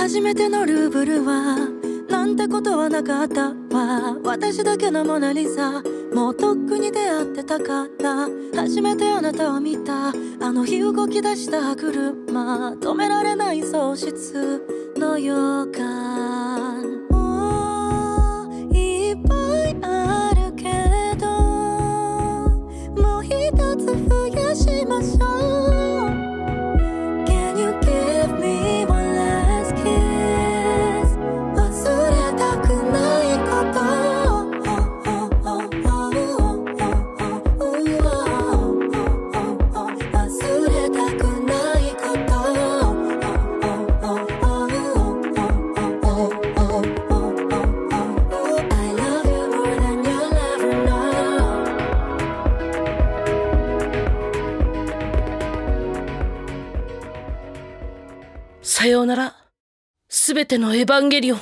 初めてのルーブルはなんてことはなかったわ。私だけのモナリザ。もうとっくに出会ってたから。初めてあなたを見た。あの日動き出した車。止められない喪失の予感。さようなら、すべてのエヴァンゲリオン。